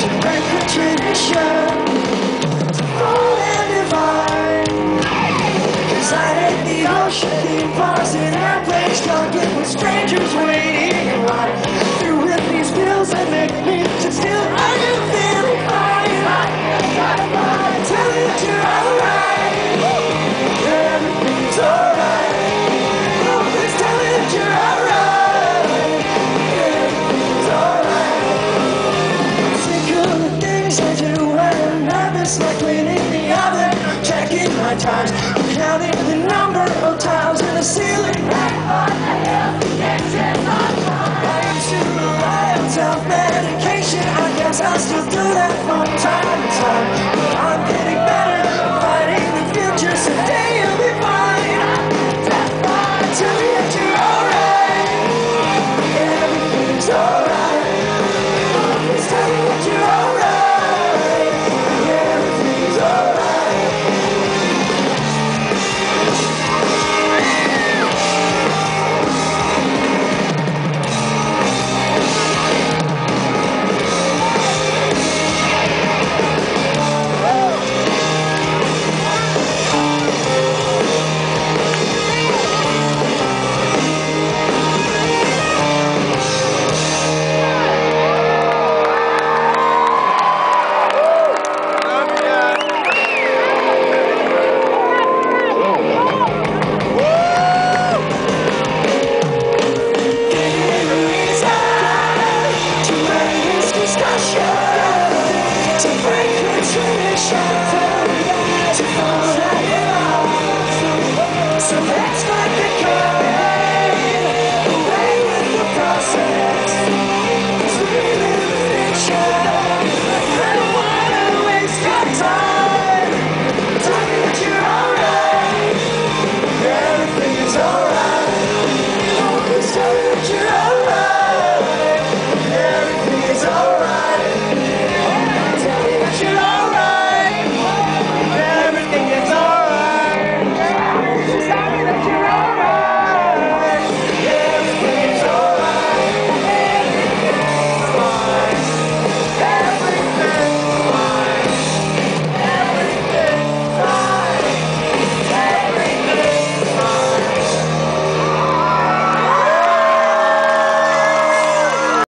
to break the tradition, to. Cause I hate the ocean, theme parks and airplanes, talking with strangers waiting cleaning the oven, checking my times, I'm counting the number of tiles in the ceiling. I used to rely on self-medication. I guess I still do that from time to time. Break the tradition,